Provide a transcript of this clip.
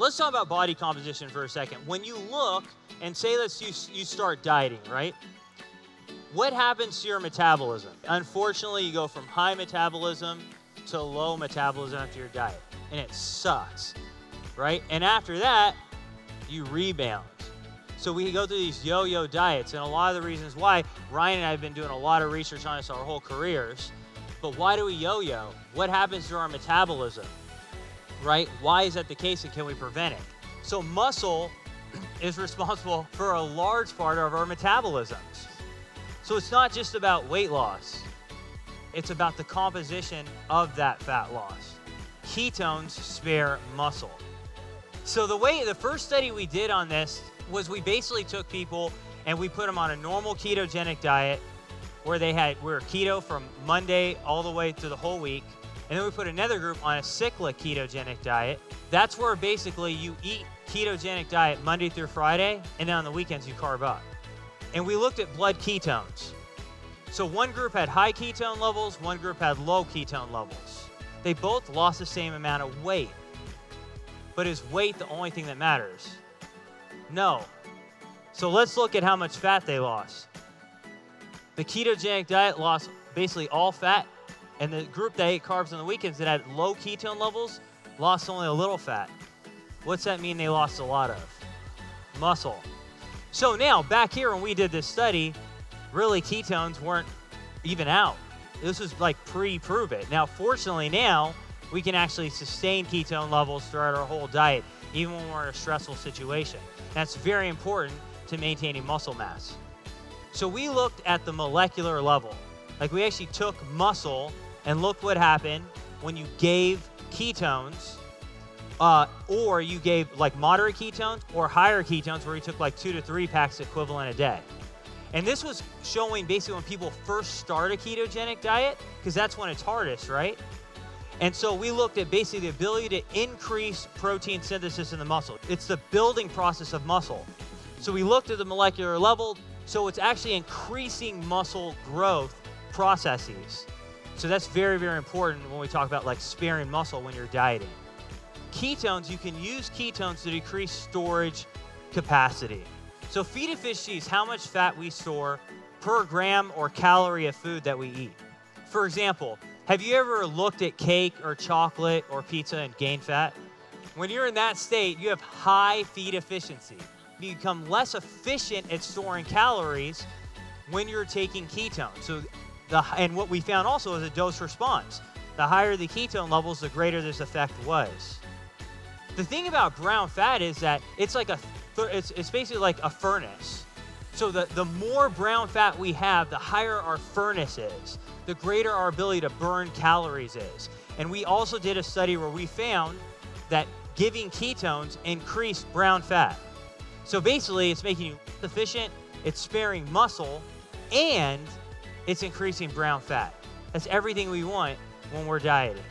let's talk about body composition for a second. When you look and say let's you, you start dieting, right? What happens to your metabolism? Unfortunately, you go from high metabolism to low metabolism after your diet, and it sucks, right? And after that, you rebound. So we go through these yo-yo diets, and a lot of the reasons why Ryan and I have been doing a lot of research on this our whole careers. But why do we yo-yo? What happens to our metabolism? Right? Why is that the case and can we prevent it? So muscle is responsible for a large part of our metabolisms. So it's not just about weight loss. It's about the composition of that fat loss. Ketones spare muscle. So the way the first study we did on this was we basically took people and we put them on a normal ketogenic diet where they had we were keto from Monday all the way through the whole week and then we put another group on a cyclic ketogenic diet. That's where basically you eat ketogenic diet Monday through Friday, and then on the weekends you carb up. And we looked at blood ketones. So one group had high ketone levels, one group had low ketone levels. They both lost the same amount of weight. But is weight the only thing that matters? No. So let's look at how much fat they lost. The ketogenic diet lost basically all fat and the group that ate carbs on the weekends that had low ketone levels lost only a little fat. What's that mean they lost a lot of? Muscle. So now, back here when we did this study, really ketones weren't even out. This was like pre-Pruvit. Now, fortunately now, we can actually sustain ketone levels throughout our whole diet, even when we're in a stressful situation. That's very important to maintaining muscle mass. So we looked at the molecular level. Like we actually took muscle and look what happened when you gave ketones, uh, or you gave like moderate ketones or higher ketones, where you took like two to three packs equivalent a day. And this was showing basically when people first start a ketogenic diet, because that's when it's hardest, right? And so we looked at basically the ability to increase protein synthesis in the muscle. It's the building process of muscle. So we looked at the molecular level, so it's actually increasing muscle growth processes. So that's very, very important when we talk about like sparing muscle when you're dieting. Ketones, you can use ketones to decrease storage capacity. So feed efficiency is how much fat we store per gram or calorie of food that we eat. For example, have you ever looked at cake or chocolate or pizza and gained fat? When you're in that state, you have high feed efficiency. You become less efficient at storing calories when you're taking ketones. So the, and what we found also is a dose response. The higher the ketone levels, the greater this effect was. The thing about brown fat is that it's like a, it's, it's basically like a furnace. So the, the more brown fat we have, the higher our furnace is, the greater our ability to burn calories is. And we also did a study where we found that giving ketones increased brown fat. So basically, it's making you efficient, it's sparing muscle, and it's increasing brown fat. That's everything we want when we're dieting.